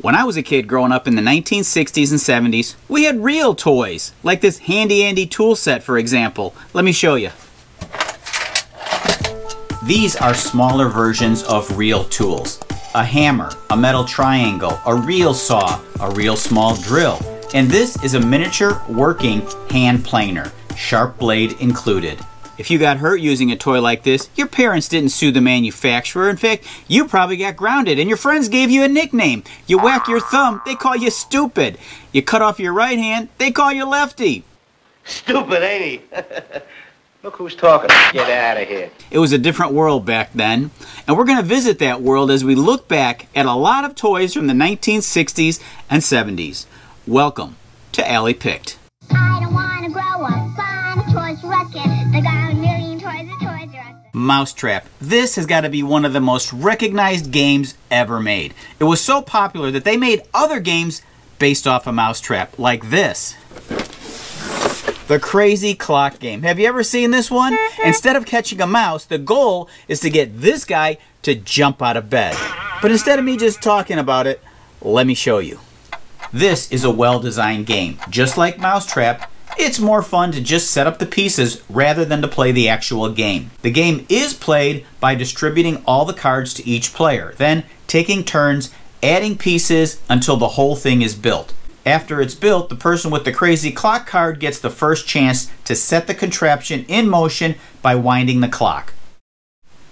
When I was a kid growing up in the 1960s and 70s, we had real toys, like this handy Andy tool set, for example. Let me show you. These are smaller versions of real tools. A hammer, a metal triangle, a real saw, a real small drill. And this is a miniature working hand planer, sharp blade included. If you got hurt using a toy like this, your parents didn't sue the manufacturer. In fact, you probably got grounded and your friends gave you a nickname. You whack your thumb, they call you stupid. You cut off your right hand, they call you lefty. Stupid, ain't he? Look who's talking. Get out of here. It was a different world back then, and we're going to visit that world as we look back at a lot of toys from the 1960s and 70s. Welcome to Alley Picked. Mousetrap. This has got to be one of the most recognized games ever made. It was so popular that they made other games based off a Mousetrap, like this. The Crazy Clock Game. Have you ever seen this one? Mm-hmm. Instead of catching a mouse, the goal is to get this guy to jump out of bed. But instead of me just talking about it, let me show you. This is a well-designed game. Just like Mousetrap, it's more fun to just set up the pieces rather than to play the actual game. The game is played by distributing all the cards to each player, then taking turns adding pieces until the whole thing is built. After it's built, the person with the crazy clock card gets the first chance to set the contraption in motion by winding the clock,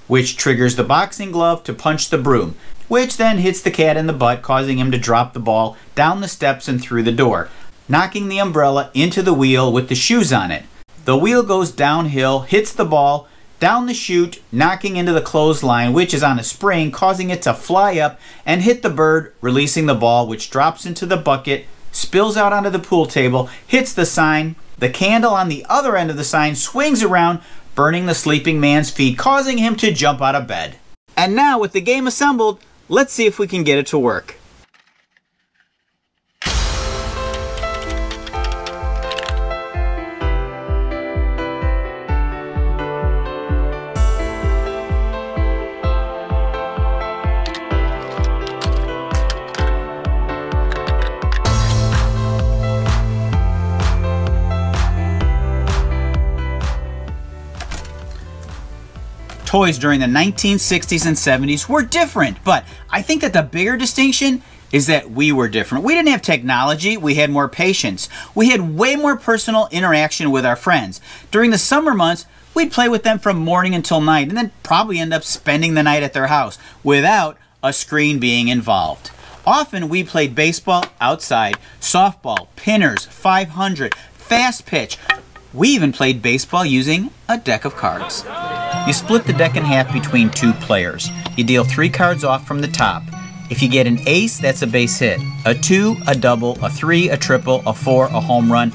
which triggers the boxing glove to punch the broom, which then hits the cat in the butt, causing him to drop the ball down the steps and through the door, knocking the umbrella into the wheel with the shoes on it. The wheel goes downhill, hits the ball, down the chute, knocking into the clothesline, which is on a spring, causing it to fly up and hit the bird, releasing the ball, which drops into the bucket, spills out onto the pool table, hits the sign. The candle on the other end of the sign swings around, burning the sleeping man's feet, causing him to jump out of bed. And now, with the game assembled, let's see if we can get it to work. Toys during the 1960s and 70s were different, but I think that the bigger distinction is that we were different. We didn't have technology, we had more patience. We had way more personal interaction with our friends. During the summer months, we'd play with them from morning until night and then probably end up spending the night at their house without a screen being involved. Often we played baseball outside, softball, pinners, 500, fast pitch. We even played baseball using a deck of cards. You split the deck in half between two players. You deal three cards off from the top. If you get an ace, that's a base hit. A two, a double, a three, a triple, a four, a home run.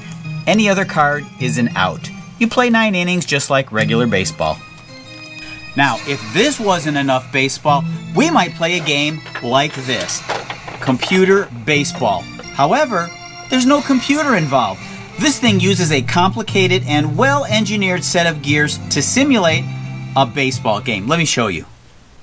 Any other card is an out. You play nine innings just like regular baseball. Now, if this wasn't enough baseball, we might play a game like this computer baseball. However, there's no computer involved. This thing uses a complicated and well engineered set of gears to simulate a baseball game. Let me show you.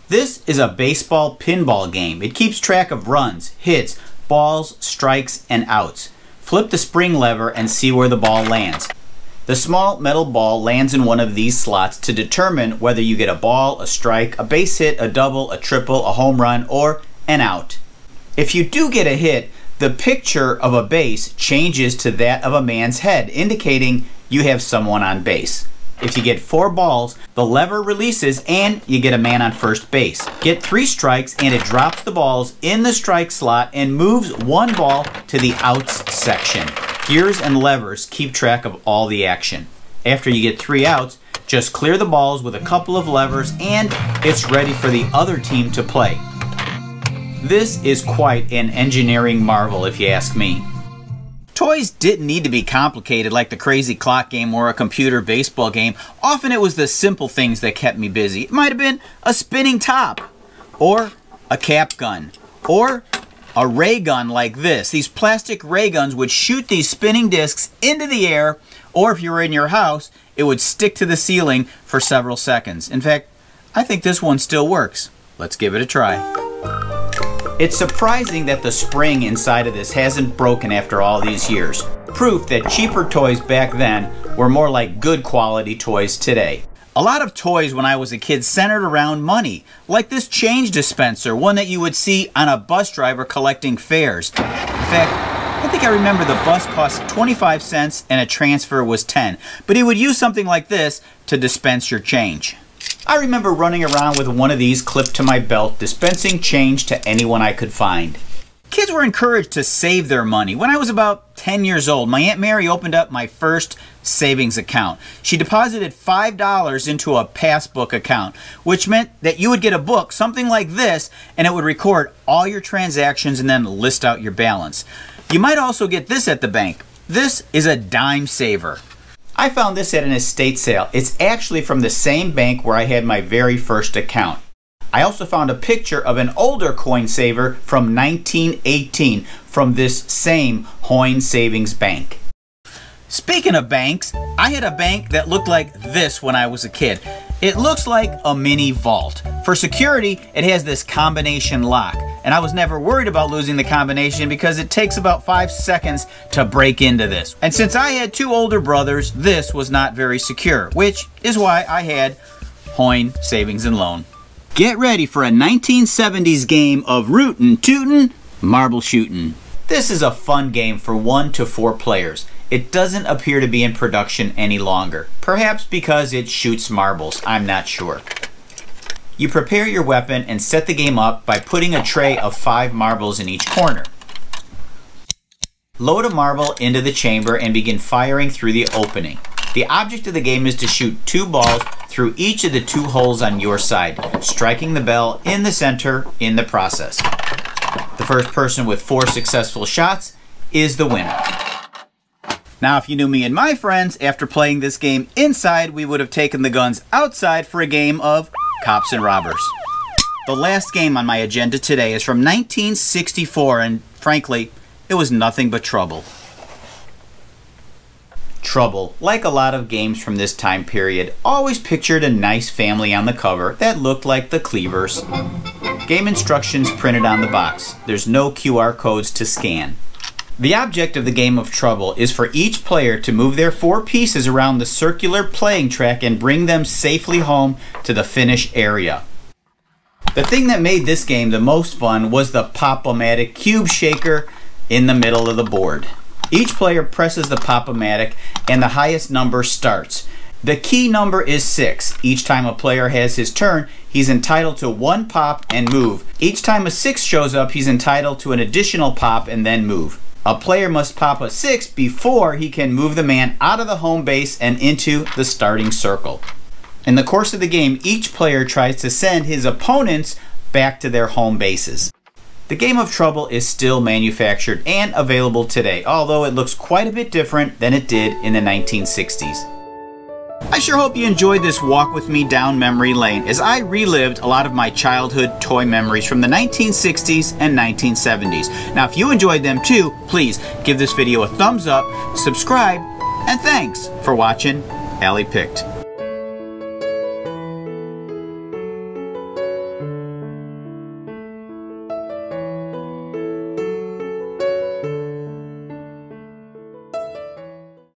This is a baseball pinball game. It keeps track of runs, hits, balls, strikes, and outs. Flip the spring lever and see where the ball lands. The small metal ball lands in one of these slots to determine whether you get a ball, a strike, a base hit, a double, a triple, a home run, or an out. If you do get a hit, the picture of a base changes to that of a man's head, indicating you have someone on base. If you get four balls, the lever releases and you get a man on first base. Get three strikes and it drops the balls in the strike slot and moves one ball to the outs section. Gears and levers keep track of all the action. After you get three outs, just clear the balls with a couple of levers and it's ready for the other team to play. This is quite an engineering marvel if you ask me. Toys didn't need to be complicated like the crazy clock game or a computer baseball game. Often it was the simple things that kept me busy. It might have been a spinning top, or a cap gun, or a ray gun like this. These plastic ray guns would shoot these spinning discs into the air, or if you were in your house, it would stick to the ceiling for several seconds. In fact, I think this one still works. Let's give it a try. It's surprising that the spring inside of this hasn't broken after all these years. Proof that cheaper toys back then were more like good quality toys today. A lot of toys when I was a kid centered around money, like this change dispenser, one that you would see on a bus driver collecting fares. In fact, I think I remember the bus cost 25 cents and a transfer was 10, but he would use something like this to dispense your change. I remember running around with one of these clipped to my belt, dispensing change to anyone I could find. Kids were encouraged to save their money. When I was about 10 years old, my Aunt Mary opened up my first savings account. She deposited $5 into a passbook account, which meant that you would get a book, something like this, and it would record all your transactions and then list out your balance. You might also get this at the bank. This is a dime saver. I found this at an estate sale. It's actually from the same bank where I had my very first account. I also found a picture of an older coin saver from 1918 from this same Hoyne Savings Bank. Speaking of banks, I had a bank that looked like this when I was a kid. It looks like a mini vault. For security, it has this combination lock, and I was never worried about losing the combination because it takes about five seconds to break into this. And since I had two older brothers, this was not very secure, which is why I had Hoyne Savings and Loan. Get ready for a 1970s game of rootin' tootin' marble shootin'. This is a fun game for one to four players. It doesn't appear to be in production any longer. Perhaps because it shoots marbles, I'm not sure. You prepare your weapon and set the game up by putting a tray of five marbles in each corner. Load a marble into the chamber and begin firing through the opening. The object of the game is to shoot two balls through each of the two holes on your side, striking the bell in the center in the process. The first person with four successful shots is the winner. Now, if you knew me and my friends, after playing this game inside, we would have taken the guns outside for a game of cops and robbers. The last game on my agenda today is from 1964, and frankly, it was nothing but trouble. Trouble, like a lot of games from this time period, always pictured a nice family on the cover that looked like the Cleavers. Game instructions printed on the box. There's no QR codes to scan. The object of the game of Trouble is for each player to move their four pieces around the circular playing track and bring them safely home to the finish area. The thing that made this game the most fun was the Pop-O-Matic cube shaker in the middle of the board. Each player presses the Pop-O-Matic and the highest number starts. The key number is 6. Each time a player has his turn, he's entitled to one pop and move. Each time a 6 shows up, he's entitled to an additional pop and then move. A player must pop a 6 before he can move the man out of the home base and into the starting circle. In the course of the game, each player tries to send his opponents back to their home bases. The Game of Trouble is still manufactured and available today, although it looks quite a bit different than it did in the 1960s. I sure hope you enjoyed this walk with me down memory lane as I relived a lot of my childhood toy memories from the 1960s and 1970s. Now, if you enjoyed them too, please give this video a thumbs up, subscribe, and thanks for watching Alley Picked.